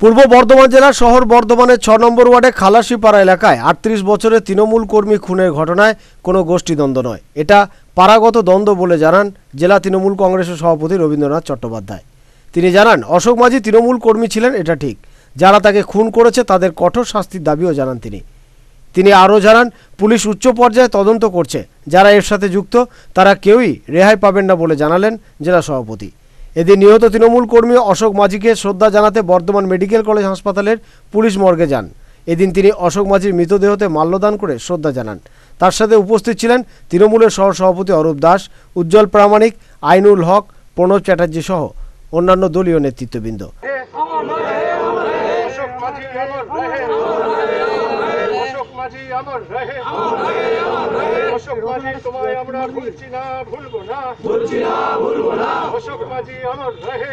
পূর্ব বর্ধমান জেলার শহর বর্ধমানের ছ নম্বর ওয়ার্ডে খালাসিপাড়া এলাকায় আটত্রিশ বছরের তৃণমূল কর্মী খুনের ঘটনায় কোনো গোষ্ঠীদ্বন্দ্ব নয়। এটা পারাগত দ্বন্দ্ব বলে জানান জেলা তৃণমূল কংগ্রেসের সভাপতি রবীন্দ্রনাথ চট্টোপাধ্যায়। তিনি জানান, অশোক মাঝি তৃণমূল কর্মী ছিলেন, এটা ঠিক। যারা তাকে খুন করেছে, তাদের কঠোর শাস্তির দাবিও জানান তিনি। তিনি আরও জানান, পুলিশ উচ্চ পর্যায়ে তদন্ত করছে। যারা এর সাথে যুক্ত, তারা কেউই রেহাই পাবেন না বলে জানালেন জেলা সভাপতি। এদিন নিহত তৃণমূল কর্মী অশোক মাঝিকে শ্রদ্ধা জানাতে বর্ধমান মেডিকেল কলেজ হাসপাতালের পুলিশ মর্গে যান। এদিন তিনি অশোক মাঝির মৃতদেহতে মাল্যদান করে শ্রদ্ধা জানান। তার সাথে উপস্থিত ছিলেন তৃণমূলের সহ সভাপতি অরূপ দাস, উজ্জ্বল প্রামাণিক, আইনুল হক, প্রণব চ্যাটার্জি সহ অন্যান্য দলীয় নেতৃত্ববৃন্দ। অশোক মাঝি আমার তোমায় ভুলছি না ভুলবো না। ভুলছি না ভুলবো না। অশোক মাঝি আমার রহে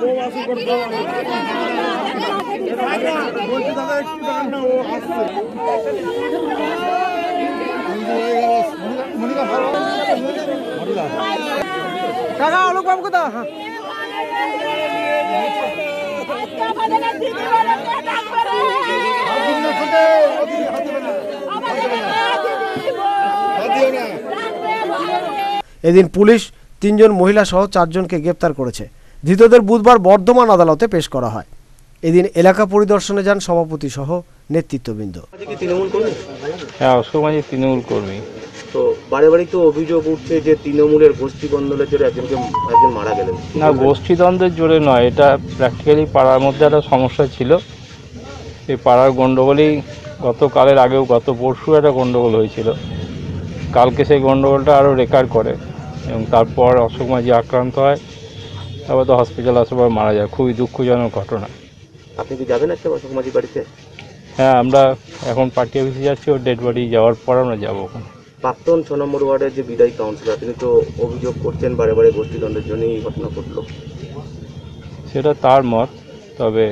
দিদি এদিন পুলিশ তিনজন মহিলা সহ চারজনকে গ্রেপ্তার করেছে। ধৃতদের বুধবার বর্ধমান আদালতে পেশ করা হয়। এদিন এলাকা পরিদর্শনে যান সভাপতি সহ নেতৃত্ববৃন্দ। তৃণমূল কর্মী? হ্যাঁ অশোক মাঝি তৃণমূল কর্মী। তো বারে বারেই তো অভিযোগ উঠছে যে তৃণমূলের গোষ্ঠী কন্দলের জন্য একজনকে একজন মারা গেলেন? না গোষ্ঠীদ্বন্দ্বের জোরে নয় এটা প্র্যাকটিক্যালি পাড়ার মধ্যে একটা সমস্যা ছিল। এই পাড়ার গণ্ডগোলেই গতকালের আগেও গত পরশু একটা গণ্ডগোল হয়েছিল। কালকে সেই গণ্ডগোলটা আরও রেকার করে এবং তারপর অশোক মাঝি আক্রান্ত হয়। তারপর তো হসপিটাল আসার পর মারা যায়। খুবই দুঃখজনক ঘটনা। আপনি কি যাবেন একটা অশোক মাঝির বাড়িতে? হ্যাঁ আমরা এখন পার্টি অফিসে যাচ্ছি ওর ডেড বডি যাওয়ার পর আমরা যাব ওখানে। প্রাক্তন ছ নম্বর ওয়ার্ডের যে বিদায়ী কাউন্সিলর তিনি তো অভিযোগ করছেন বারে বারে গোষ্ঠীদ্বন্দ্বের জন্যই এই ঘটনা ঘটলো। সেটা তার মত তবে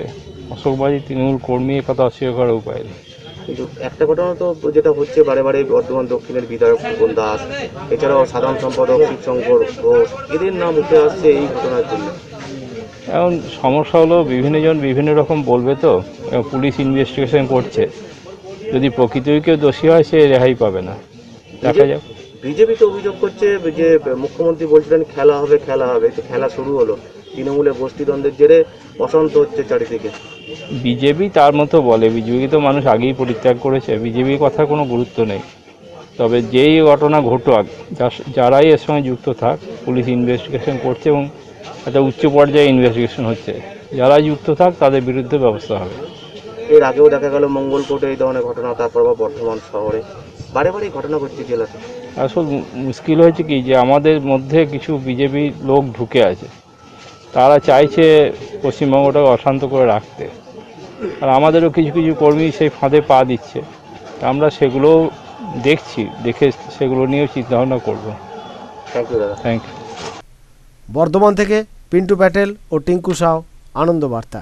অশোক মাঝি তৃণমূল কর্মী এ কথা অস্বীকার করার উপায়। নেই কিন্তু একটা ঘটনা তো যেটা হচ্ছে বারে বারে বর্ধমান দক্ষিণের বিধায়ক ফুকন দাস এছাড়াও সাধারণ সম্পাদক শিবশঙ্কর ঘোষ এদের নাম উঠে আসছে এই ঘটনার জন্য। এখন সমস্যা হলো বিভিন্নজন বিভিন্ন রকম বলবে তো পুলিশ ইনভেস্টিগেশন করছে। যদি প্রকৃতই কেউ দোষী হয় সে রেহাই পাবে না। দেখা যাক। বিজেপি তো অভিযোগ করছে যে মুখ্যমন্ত্রী বলছিলেন খেলা হবে খেলা হবে। তো খেলা শুরু হলো। তৃণমূলে গোষ্ঠী দ্বন্দ্বের জেরে অশান্ত হচ্ছে চারিদিকে। বিজেপি তার মতো বলে। বিজেপি তো মানুষ আগেই পরিত্যাগ করেছে। বিজেপির কথা কোনো গুরুত্ব নেই। তবে যেই ঘটনা ঘটুক যারাই এর সঙ্গে যুক্ত থাক পুলিশ ইনভেস্টিগেশন করছে এবং একটা উচ্চ পর্যায়ে ইনভেস্টিগেশন হচ্ছে যারা যুক্ত থাক তাদের বিরুদ্ধে ব্যবস্থা হবে। এর আগেও দেখা গেল মঙ্গলকোটে এই ধরনের ঘটনা তারপর আবার বর্ধমান শহরে। বারে বারে ঘটনা ঘটছে জেলাতে। আসল মুশকিল হয়েছে কি যে আমাদের মধ্যে কিছু বিজেপি লোক ঢুকে আছে। তারা চাইছে পশ্চিমবঙ্গটাকে অশান্ত করে রাখতে। আর আমাদেরও কিছু কিছু কর্মী সেই ফাঁদে পা দিচ্ছে। তা আমরা সেগুলো দেখছি দেখে সেগুলো নিয়েও চিন্তাভাবনা করব। থ্যাংক ইউ দাদা। থ্যাংক ইউ বর্ধমান থেকে পিন্টু প্যাটেল ও টিঙ্কু সাও আনন্দ বার্তা।